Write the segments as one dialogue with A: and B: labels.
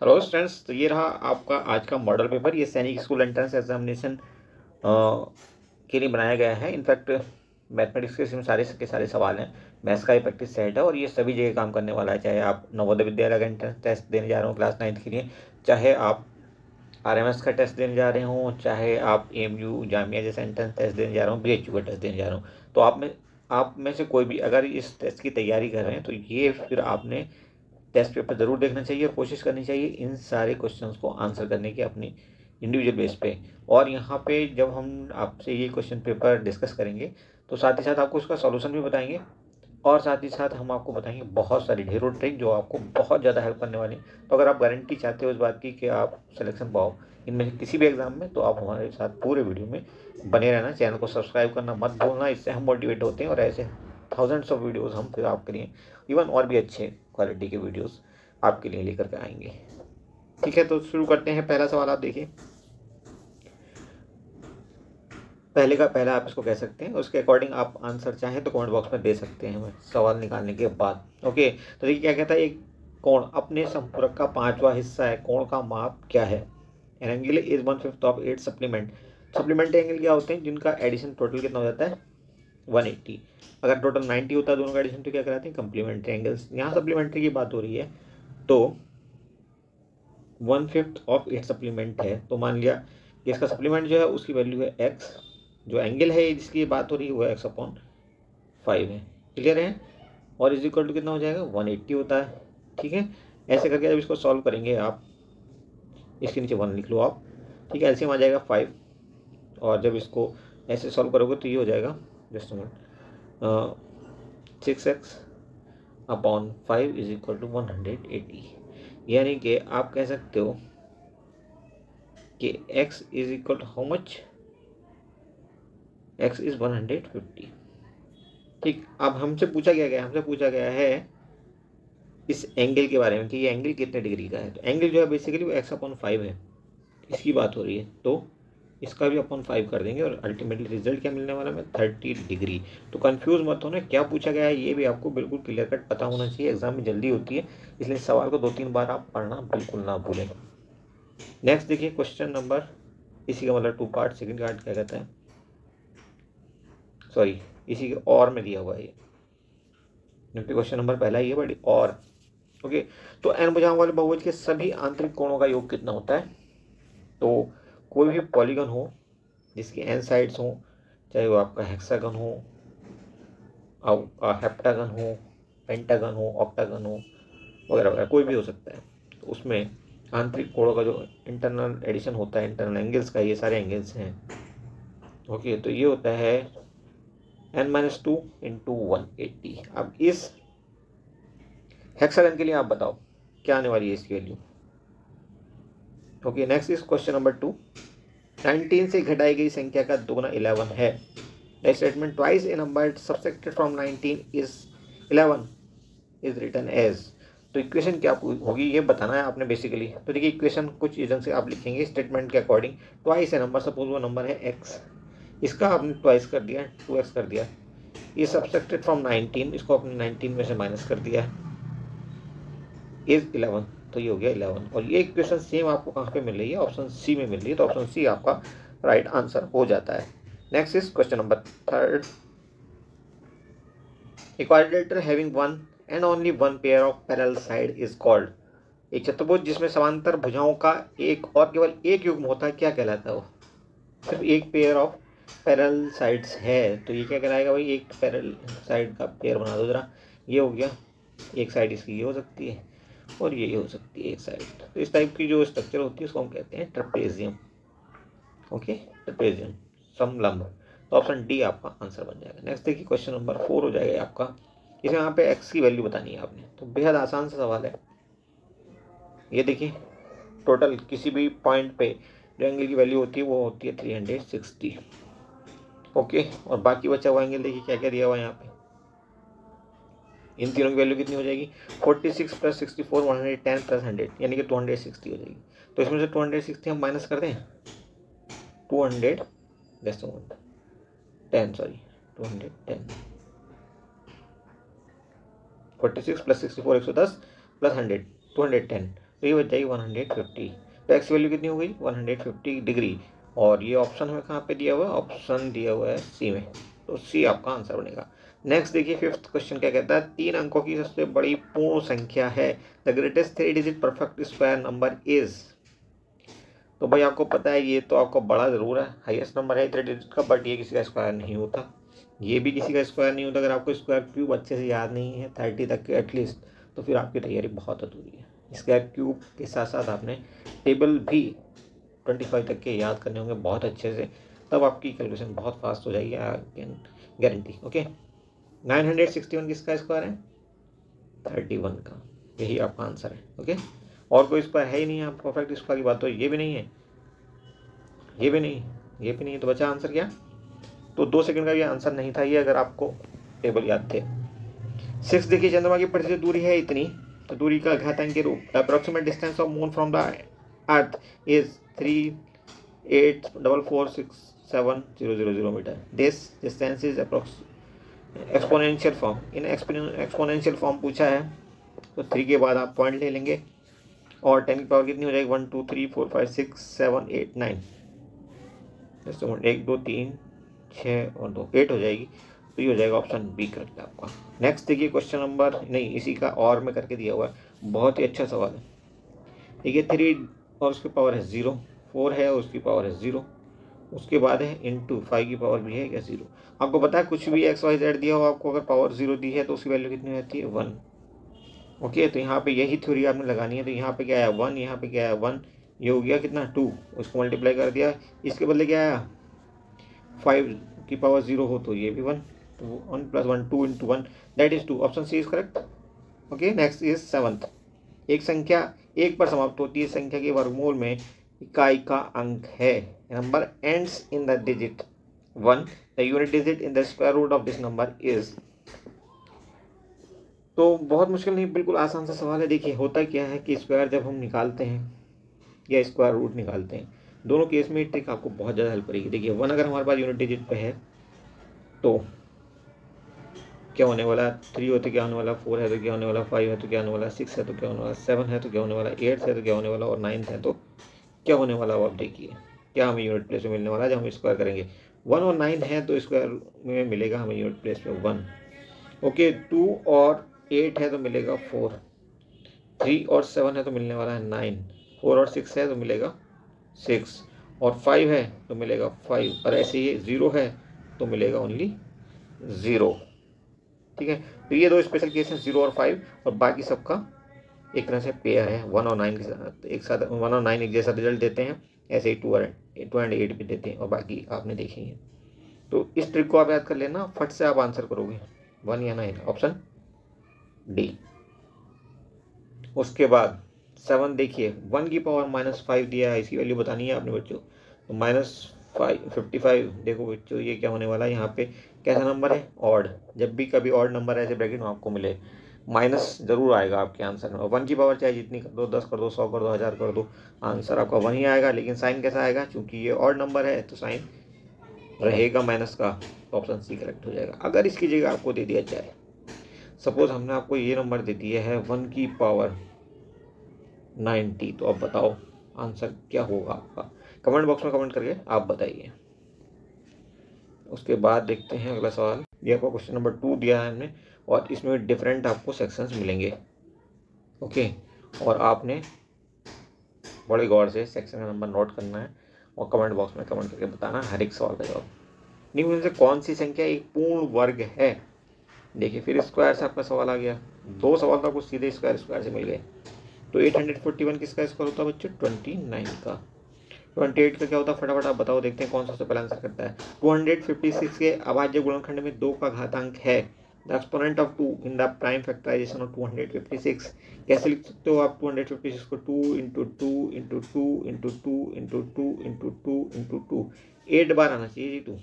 A: Hello students तो ये रहा आपका आज का मॉडल पेपर ये सैनिक स्कूल एंट्रेंस एग्जामिनेशन के लिए बनाया गया है. इनफैक्ट मैथमेटिक्स के इसमें सारे के सारे सवाल हैं. मैथ्स का ही प्रैक्टिस सेट है और ये सभी जगह काम करने वाला है. चाहे आप नवोदय विद्यालय का एंट्रेंस टेस्ट देने जा रहे हो क्लास नाइन्थ के लिए, चाहे आप आरएमएस का टेस्ट देने जा रहे हो, चाहे आप एम यू जामिया जैसे एंट्रेंस टेस्ट देने जा रहे हो बी का टेस्ट देने जा रहे हो. तो आप में आप में से कोई भी अगर इस टेस्ट की तैयारी कर रहे हैं तो ये फिर आपने टेस्ट पेपर ज़रूर देखना चाहिए और कोशिश करनी चाहिए इन सारे क्वेश्चंस को आंसर करने की अपनी इंडिविजुअल बेस पे। और यहाँ पे जब हम आपसे ये क्वेश्चन पेपर डिस्कस करेंगे तो साथ ही साथ आपको उसका सॉल्यूशन भी बताएँगे और साथ ही साथ हम आपको बताएँगे बहुत सारी ढेरों ट्रिक जो आपको बहुत ज़्यादा हेल्प करने वाली। तो अगर आप गारंटी चाहते हो इस बात की कि आप सिलेक्शन पाओ इनमें से किसी भी एग्ज़ाम में तो आप हमारे साथ पूरे वीडियो में बने रहना। चैनल को सब्सक्राइब करना मत भूलना, इससे हम मोटिवेट होते हैं और ऐसे थाउजेंड्स ऑफ़ वीडियोज़ हम फिर आपके लिए इवन और भी अच्छे क्वालिटी के वीडियोज़ आपके लिए लेकर के आएँगे। ठीक है तो शुरू करते हैं। पहला सवाल आप देखिए। पहले का, पहला आप इसको कह सकते हैं। उसके अकॉर्डिंग आप आंसर चाहें तो कमेंट बॉक्स में दे सकते हैं। सवाल निकालने के बाद। ओके तो देखिए क्या कहता है, एक कोण अपने संपर्क का पांचवा हिस्सा है। कोण का माप क्या है? An angle is one fifth of its supplement supplementary angle क्या होते हैं? जिनका एडिशन टोटल कितना हो जाता है? वन एट्टी अगर टोटल नाइन्टी होता है दोनों का एडिशन तो क्या कराते हैं? कम्प्लीमेंट्री एंगल्स यहाँ सप्लीमेंट्री की बात हो रही है तो one fifth of its supplement है। तो मान लिया कि इसका सप्लीमेंट जो है, उसकी वैल्यू है एक्स जो एंगल है, जिसकी बात हो रही है, वो एक्स अपॉन फाइव है। क्लियर है? और इज़ इक्वल टू कितना हो जाएगा? वन एट्टी होता है। ठीक है? ऐसे करके जब इसको सॉल्व करेंगे आप, इसके नीचे वन लिख लो आप। ठीक है? एलसीएम आ जाएगा फाइव और जब इसको ऐसे सॉल्व करोगे तो ये हो जाएगा just minute six x upon five is equal to one hundred eighty यानी कि आप कह सकते हो कि x is equal to how much x is one hundred fifty ठीक, अब हमसे पूछा गया गया? हमसे पूछा गया है इस एंगल के बारे में कि ये एंगल कितने डिग्री का है? तो एंगल जो है बेसिकली वो एक्स अपॉन फाइव है। इसकी बात हो रही है। तो इसका भी अपन फाइव कर देंगे और अल्टीमेटली रिज़ल्ट क्या मिलने वाला है? थर्टी डिग्री तो कंफ्यूज मत होना, क्या पूछा गया है ये भी आपको बिल्कुल क्लियर कट पता होना चाहिए एग्ज़ाम में जल्दी होती है, इसलिए सवाल को दो तीन बार आप पढ़ना बिल्कुल ना भूलें। नेक्स्ट देखिए क्वेश्चन नंबर इसी का मतलब टू पार्ट सेकेंड पार्ट क्या कहता है? सॉरी इसी के और में दिया हुआ है ये। क्योंकि क्वेश्चन नंबर पहला ही है बट और ओके तो एन बुझाव वाले बहुवज के सभी आंतरिक कोणों का योग कितना होता है? तो कोई भी पॉलीगन हो, जिसकी एन साइड्स हों, चाहे वो आपका हेक्सागन हो हेप्टागन हो पेंटागन हो ऑक्टागन हो, वगैरह वगैरह, कोई भी हो सकता है। तो उसमें आंतरिक कोणों का जो इंटरनल एडिशन होता है इंटरनल एंगल्स का, ये सारे एंगल्स हैं। ओके तो ये होता है n minus two into one eighty अब इस हेक्सागन के लिए आप बताओ, क्या आने वाली है इसकी value okay next is question number two nineteen से घटाई गई संख्या का दोगुना इलेवन है। Next statement twice a number subtracted from nineteen is eleven is written as तो इक्वेशन क्या होगी, ये बताना है आपने बेसिकली तो देखिए इक्वेशन कुछ रीजन से आप लिखेंगे स्टेटमेंट के अकॉर्डिंग ट्वाइस है नंबर सपोज़ वो नंबर है एक्स इसका आपने ट्वाइस कर दिया टू एक्स कर दिया। ये सबसेक्टेड फ्रॉम नाइनटीन इसको आपने नाइनटीन में से माइनस कर दिया। इज़ इलेवन तो ये हो गया इलेवन। और ये इक्वेशन सेम आपको कहाँ पे मिल रही है? ऑप्शन सी में मिल रही है। तो ऑप्शन सी आपका राइट आंसर हो जाता है। Next is question number third quadrilateral having one and only one pair of parallel side is called एक चतुर्भुज जिसमें समांतर भुजाओं का एक और केवल एक युग्म होता है, क्या कहलाता है वो? सिर्फ़ एक पेयर ऑफ़ पैरल साइड्स है। तो ये क्या कहलाएगा भाई? एक पैरल साइड का पेयर बना दो जरा। ये हो गया। एक साइड इसकी ये हो सकती है। और ये हो सकती है एक साइड तो इस टाइप की जो स्ट्रक्चर होती है, उसको हम कहते हैं ट्रपेजियम ओके ट्रपेजियम समलम्ब तो ऑप्शन डी आपका आंसर बन जाएगा। नेक्स्ट देखिए क्वेश्चन नंबर फोर हो जाएगा आपका। इसमें यहाँ पे एक्स की वैल्यू बतानी है आपने। तो बेहद आसान सा सवाल है। ये देखिए टोटल किसी भी पॉइंट पे जो एंगल की वैल्यू होती है, वो होती है थ्री हंड्रेड सिक्सटी ओके और बाकी बचा हुआ एंगल देखिए क्या क्या दिया हुआ है यहाँ पे। इन तीनों की वैल्यू कितनी हो जाएगी? Forty six plus sixty four one hundred ten plus hundred यानी कि टू हंड्रेड सिक्सटी हो जाएगी। तो इसमें से टू हंड्रेड सिक्सटी हम माइनस कर दें? Two hundred ten sorry two hundred ten forty six plus sixty four एक सौ दस plus hundred two hundred ten तो ये बच जाएगी वन हंड्रेड फिफ्टी तो एक्स वैल्यू कितनी हो गई? वन हंड्रेड फिफ्टी डिग्री और ये ऑप्शन हमें कहाँ पे दिया हुआ है? ऑप्शन दिया हुआ है सी में. तो सी आपका आंसर बनेगा। नेक्स्ट देखिए फिफ्थ क्वेश्चन क्या कहता है? तीन अंकों की सबसे बड़ी पूर्ण संख्या है। The greatest three digit perfect square number is तो भाई, आपको पता है, ये तो आपको बड़ा ज़रूर है। हाईएस्ट नंबर है थ्री डिजिट का बट ये किसी का स्क्वायर नहीं होता। ये भी किसी का स्क्वायर नहीं होता। अगर आपको स्क्वायर क्यूब अच्छे से याद नहीं है थर्टी तक के एटलीस्ट तो फिर आपकी तैयारी बहुत अधूरी है। स्क्वायर क्यूब के साथ साथ आपने टेबल भी ट्वेंटी फाइव तक के याद करने होंगे बहुत अच्छे से। तब आपकी कैलकुलेशन बहुत फास्ट हो जाएगी I can guarantee okay nine hundred sixty one किसका स्क्वायर है? थर्टी वन का। यही आपका आंसर है ओके और कोई स्क्वायर है ही नहीं है परफेक्ट स्क्वायर की बात तो ये भी नहीं है। ये भी नहीं, ये भी नहीं है तो बचा आंसर क्या? तो दो सेकंड का भी आंसर नहीं था ये, अगर आपको टेबल याद थे। सिक्स देखिए, चंद्रमा की पृथ्वी दूरी है इतनी तो दूरी का घातांक के रूप approximate distance of moon from the earth is three eight double four six seven zero zero zero metre this distance is approx exponential form in exponential form पूछा है तो थ्री के बाद आप पॉइंट ले लेंगे, और टेन की पावर कितनी हो जाएगी? One two three four five six seven eight nine एक, दो, तीन छः और दो. एट हो जाएगी. तो ये हो जाएगा ऑप्शन बी करेक्ट आपका. नेक्स्ट देखिए क्वेश्चन नंबर नहीं, इसी का और में करके दिया हुआ है. बहुत ही अच्छा सवाल है. देखिए थ्री और उसकी पावर है ज़ीरो फोर है और उसकी पावर है ज़ीरो उसके बाद है इंटू फाइव की पावर भी है या ज़ीरो आपको पता है कुछ भी एक्स वाई जेड दिया हो, आपको अगर पावर ज़ीरो दी है तो उसकी वैल्यू कितनी रहती है? वन ओके तो यहाँ पे यही थ्योरी आपने लगानी है तो यहाँ पे क्या आया? वन यहाँ पे क्या आया? वन ये हो गया कितना? टू उसको मल्टीप्लाई कर दिया। इसके बदले क्या आया? फाइव की पावर ज़ीरो हो तो ये भी वन तो one plus one two into one that is two option C is correct okay next is seventh एक संख्या, एक पर समाप्त होती है संख्या के वर्गमूल में। इकाई का अंक है number ends in the digit one the unit digit in the square root of this number is तो बहुत मुश्किल नहीं, बिल्कुल आसान सा सवाल है। देखिए, होता क्या है कि स्क्वायर जब हम निकालते हैं या स्क्वायर रूट निकालते हैं, दोनों केस में ट्रिक आपको बहुत ज़्यादा हेल्प करेगी। देखिए वन अगर हमारे पास यूनिट डिजिट पे है तो क्या होने वाला थ्री हो तो क्या होने वाला फोर है तो क्या होने वाला फाइव है तो क्या होने वाला सिक्स है तो क्या होने वाला सेवन है तो क्या होने वाला एट है तो क्या होने वाला और नाइन्थ है तो क्या होने वाला वो आप देखिए क्या हमें यूनिट प्लेस में मिलने वाला है? जब हम स्क्वायर करेंगे। वन और नाइन है तो स्क्वायर में मिलेगा हमें यूनिट प्लेस में वन ओके टू और एट है तो मिलेगा फोर थ्री और सेवन है तो मिलने वाला है नाइन फोर और सिक्स है तो मिलेगा सिक्स और फाइव है तो मिलेगा फाइव और ऐसे ही ज़ीरो है तो मिलेगा ओनली ज़ीरो ठीक है? तो ये दो स्पेशल केस हैं ज़ीरो और फाइव और बाकी सबका एक तरह से पेयर है वन और नाइन के साथ, एक साथ वन और नाइन एक जैसा रिज़ल्ट देते हैं, ऐसे ही टू और टू एंड एट भी देते हैं, और बाकी आपने देखे हैं तो इस ट्रिक को आप याद कर लेना, फट से आप आंसर करोगे वन या नाइन ऑप्शन डी उसके बाद सेवन देखिए वन की पावर माइनस फाइव दिया है, इसकी वैल्यू बतानी है आपने बच्चों तो माइनस फाइव फिफ्टी फाइव देखो बच्चों, ये क्या होने वाला है, यहाँ पे कैसा नंबर है? ऑड जब भी कभी ऑड नंबर ऐसे ब्रैकेट में आपको मिले। माइनस ज़रूर आएगा आपके आंसर में। वन की पावर चाहे जितनी कर दो, दस कर दो, सौ कर दो, हज़ार कर दो, आंसर आपका वन ही आएगा। लेकिन साइन कैसा आएगा? क्योंकि ये और नंबर है तो साइन रहेगा माइनस का तो ऑप्शन सी करेक्ट हो जाएगा। अगर इसकी जगह आपको दे दिया जाए सपोज़ हमने आपको ये नंबर दे दिया है, वन की पावर नाइन्टी तो आप बताओ आंसर क्या होगा आपका? कमेंट बॉक्स में कमेंट करके आप बताइए। उसके बाद देखते हैं अगला सवाल। ये आपको क्वेश्चन नंबर टू दिया है हमने, और इसमें डिफरेंट आपको सेक्शंस मिलेंगे। ओके और आपने बड़े गौर से सेक्शन का नंबर नोट करना है, और कमेंट बॉक्स में कमेंट करके बताना, हर एक सवाल का जवाब। निम्न से कौन सी संख्या एक पूर्ण वर्ग है? देखिए, फिर स्क्वायर से आपका सवाल आ गया। दो सवाल तो आपको सीधे स्क्वायर स्क्वायर से मिल गए। तो 841 किसका स्क्वायर होता है बच्चों 29 का। 28 का क्या होता है? फटाफट आप बताओ, देखते हैं कौन सा पहला आंसर करता है। 256 के अभाज्य गुणनखंड में दो का घातांक है। The exponent of two in the prime factorisation of 256 कैसे लिख सकते हो आप 256 को? Two into two into two into two into two into two into two eight बार आना चाहिए जी टू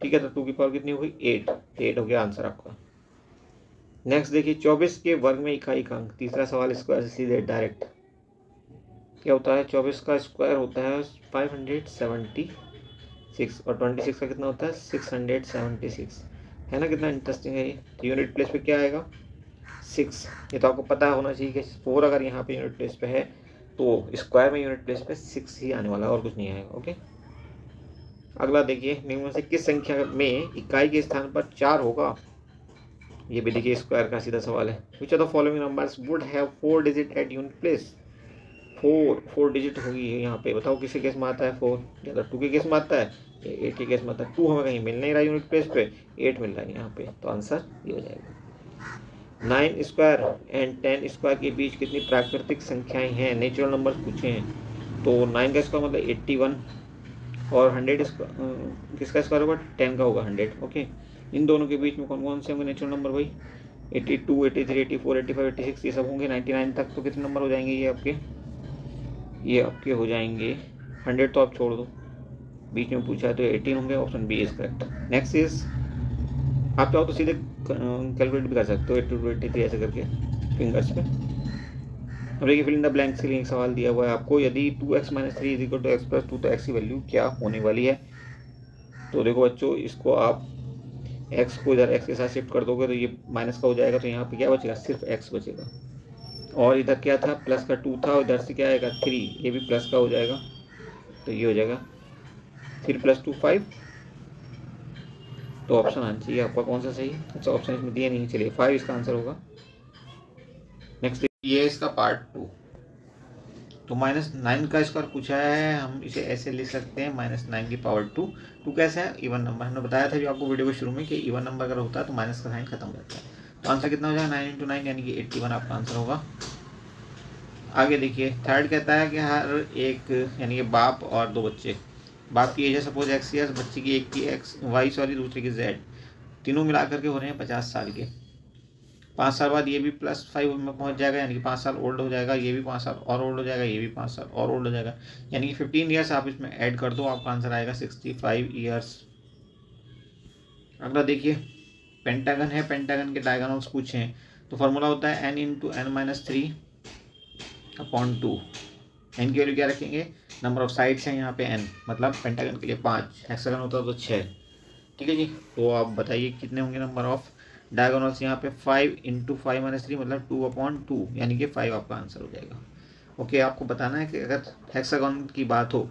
A: ठीक है तो टू की पावर कितनी हो गई एट एट हो गया आंसर आपका। नेक्स्ट देखिए, चौबीस के वर्ग में इकाई का अंक। तीसरा सवाल इसको से सीधे डायरेक्ट क्या होता है? चौबीस का स्क्वायर होता है फाइव हंड्रेड सेवेंटी सिक्स और ट्वेंटी सिक्स का कितना होता है? सिक्स हंड्रेड सेवेंटी सिक्स है ना कितना इंटरेस्टिंग है ये? तो यूनिट प्लेस पे क्या आएगा? सिक्स ये तो आपको पता होना चाहिए कि फोर अगर यहाँ पे यूनिट प्लेस पे है तो स्क्वायर में यूनिट प्लेस पे सिक्स ही आने वाला है और कुछ नहीं आएगा ओके अगला देखिए, निम्न से किस संख्या में इकाई के स्थान पर चार होगा? ये भी देखिए स्क्वायर का सीधा सवाल है। Which are the following numbers would have four digit at unit place four four digit होगी यहाँ पे। बताओ किसी केस में आता है फोर? या टू के केस में आता है एट के केस में आता है? टू हमें कहीं मिल नहीं रहा यूनिट प्लेस पे, एट मिल रहा है यहाँ पे। तो आंसर ये हो जाएगा। Nine square and ten square के बीच कितनी प्राकृतिक संख्याएँ हैं? नेचुरल नंबर पूछे हैं। तो नाइन का स्क्वायर मतलब एट्टी वन और हंड्रेड किसका स्क्वायर होगा? टेन का होगा हंड्रेड ओके इन दोनों के बीच में कौन कौन से होंगे नेचुरल नंबर भाई? Eighty two eighty three eighty four eighty five eighty six ये सब होंगे नाइन्टी नाइन तक। तो कितने नंबर हो जाएँगे ये आपके? ये आपके हो जाएँगे। हंड्रेड तो आप छोड़ दो। बीच में पूछा है तो एटीन होंगे, option B is correct. Next is, आप चाहो तो सीधे कैलकुलेट भी कर सकते हो, एट्टी टू एट्टी थ्री ऐसे करके फिंगर्स पे। अब देखिए फिल इन द ब्लैंक के लिए एक सवाल दिया हुआ है आपको, यदि two x minus three is equal to x plus two तो एक्स की वैल्यू क्या होने वाली है? तो देखो बच्चों, इसको आप एक्स को इधर एक्स के साथ शिफ्ट कर दोगे तो ये माइनस का हो जाएगा तो यहाँ पे क्या बचेगा? सिर्फ़ एक्स बचेगा। और इधर क्या था? प्लस का टू था इधर से क्या आएगा? थ्री ये भी प्लस का हो जाएगा। तो ये हो जाएगा। थ्री प्लस टू फाइव तो ऑप्शन आना चाहिए आपका कौन सा सही? अच्छा ऑप्शन इसमें दिए नहीं चलिए फाइव इसका आंसर होगा। नेक्स्ट ये इसका पार्ट टू तो माइनस नाइन का स्क्वायर पूछा है। हम इसे ऐसे लिख सकते हैं माइनस नाइन की पावर टू टू कैसे है? इवन नंबर हमने बताया था जो आपको वीडियो के शुरू में कि इवन नंबर अगर होता है तो माइनस का साइन खत्म हो जाता है। तो आंसर कितना हो जाएगा? नाइन इंटू नाइन यानी कि एट्टी वन आपका आंसर होगा। आगे देखिए थर्ड कहता है कि हर एक, यानी कि बाप और दो बच्चे। बाप की एज है सपोज़ एक्स ईयर्स बच्चे की एक की एक्स वाई सॉरी, दूसरे की जेड तीनों मिला करके हो रहे हैं पचास साल के। पाँच साल बाद ये भी प्लस फाइव में पहुँच जाएगा, यानी कि पाँच साल ओल्ड हो जाएगा, ये भी पाँच साल और ओल्ड हो जाएगा, ये भी पाँच साल और ओल्ड हो जाएगा। यानी कि फिफ्टीन ईयर्स आप इसमें ऐड कर दो, आपका आंसर आएगा सिक्सटी फाइव ईयर्स अगला देखिए। पेंटागन है पेंटागन के डायगोनल्स पूछे तो फॉर्मूला होता है n into n minus three upon two n की वैल्यू क्या रखेंगे? नंबर ऑफ़ साइड्स हैं यहाँ पे एन मतलब पेंटागन के लिए पाँच हेक्सागन होता है तो छः ठीक है जी? तो आप बताइए कितने होंगे नंबर ऑफ़ डायगोनल्स यहाँ पे? Five into five minus three मतलब टू अपॉन टू यानी कि फाइव आपका आंसर हो जाएगा। ओके आपको बताना है कि अगर हेक्सागन की बात हो,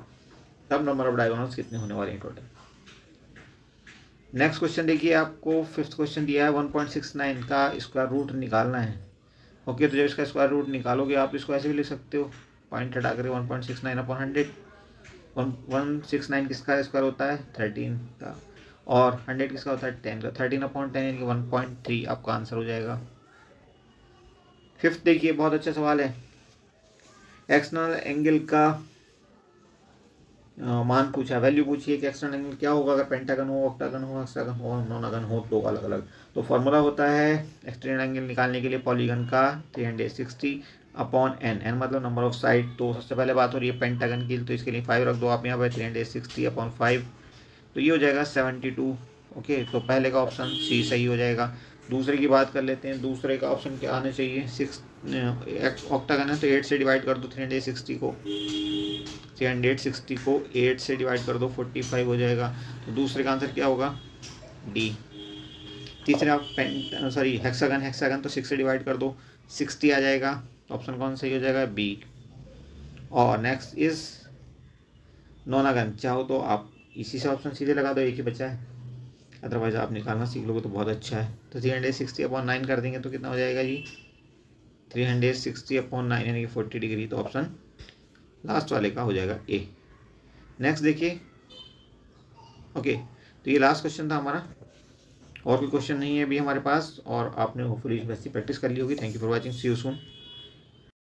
A: तब नंबर ऑफ़ डायगोनल्स कितने होने वाले हैं टोटल नेक्स्ट क्वेश्चन देखिए, आपको फिफ्थ क्वेश्चन दिया है वन पॉइंट सिक्स नाइन का स्क्वायर रूट निकालना है। ओके तो जब इसका स्क्वायर रूट निकालोगे, आप इसको ऐसे भी लिख सकते हो। पॉइंट हटा कर one point six nine upon hundred one one six nine किसका स्क्वायर होता है? थर्टीन का। और हंड्रेड किसका होता है? टेन का। थर्टीन अपॉइंट टेन यानी कि वन पॉइंट थ्री आपका आंसर हो जाएगा। फिफ्थ देखिए, बहुत अच्छा सवाल है। एक्सटर्नल एंगल का मान पूछा वैल्यू पूछिए कि एक्सटर्नल एंगल क्या होगा अगर पेंटागन हो ऑक्टागन हो हेक्सागन हो नॉनागन हो तो अलग अलग। तो फॉर्मूला होता है एक्सटर्नल एंगल निकालने के लिए पॉलीगन का three hundred sixty upon n n मतलब नंबर ऑफ़ साइड तो सबसे पहले बात हो रही है पेंटागन की तो इसके लिए फाइव रख दो आप यहाँ पर three hundred sixty upon five तो ये हो जाएगा सेवेंटी टू ओके तो पहले का ऑप्शन सी सही हो जाएगा। दूसरे की बात कर लेते हैं, दूसरे का ऑप्शन क्या आना चाहिए? सिक्स ऑक्टागन है तो एट से डिवाइड कर दो थ्री हंड्रेड सिक्सटी को। थ्री हंड्रेड सिक्सटी को एट से डिवाइड कर दो फोर्टी फाइव हो जाएगा। तो दूसरे का आंसर क्या होगा? डी तीसरे पेन सॉरी हेक्सागन हेक्सागन तो सिक्स से डिवाइड कर दो सिक्सटी आ जाएगा। ऑप्शन कौन सही हो जाएगा? बी और नेक्स्ट इज़ नोनागन चाहो तो आप इसी से ऑप्शन सीधे लगा दो, एक ही बचा है। अदरवाइज़ आप निकालना सीख लोगे तो बहुत अच्छा है। तो three hundred sixty upon nine कर देंगे तो कितना हो जाएगा जी? Three hundred sixty upon nine यानी कि फोर्टी डिग्री तो ऑप्शन लास्ट वाले का हो जाएगा ए नेक्स्ट देखिए। ओके तो ये लास्ट क्वेश्चन था हमारा। और कोई क्वेश्चन नहीं है अभी हमारे पास, और आपने होपफुली वैसी प्रैक्टिस कर ली होगी। Thank you for watching see you soon